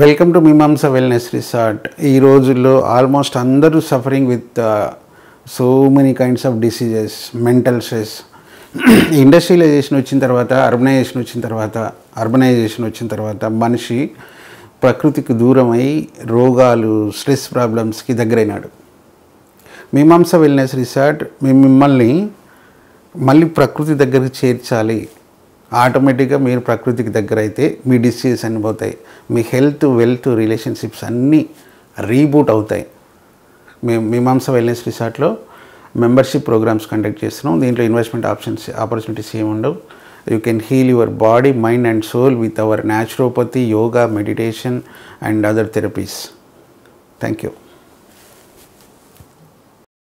Welcome to Mimamsa wellness resort ఈ రోజుల్లో almost అందరూ suffering with so many kinds of diseases mental stress industrialisation వచ్చిన తర్వాత urbanisation వచ్చిన తర్వాత అర్బనైజేషన్ వచ్చిన తర్వాత మనిషి ప్రకృతికి దూరమై రోగాలు స్ట్రెస్ ప్రాబ్లమ్స్కి దగ్గరైనాడు. మీమాంస వెల్నెస్ రిసార్ట్ మేము మిమ్మల్ని మళ్ళీ ప్రకృతి దగ్గరికి చేర్చాలి. ఆటోమేటిక్గా మీరు ప్రకృతికి దగ్గర అయితే మీ డిసీజెస్ అన్ని పోతాయి. మీ హెల్త్ వెల్త్ రిలేషన్షిప్స్ అన్నీ రీబూట్ అవుతాయి. మేము మీమాంస వెల్నెస్ రిసార్ట్లో మెంబర్షిప్ ప్రోగ్రామ్స్ కండక్ట్ చేస్తున్నాం. దీంట్లో ఇన్వెస్ట్మెంట్ ఆప్షన్స్ ఆపర్చునిటీస్ ఏమి ఉండవు. You can heal your body mind and soul with our naturopathy yoga meditation and other therapies. Thank you.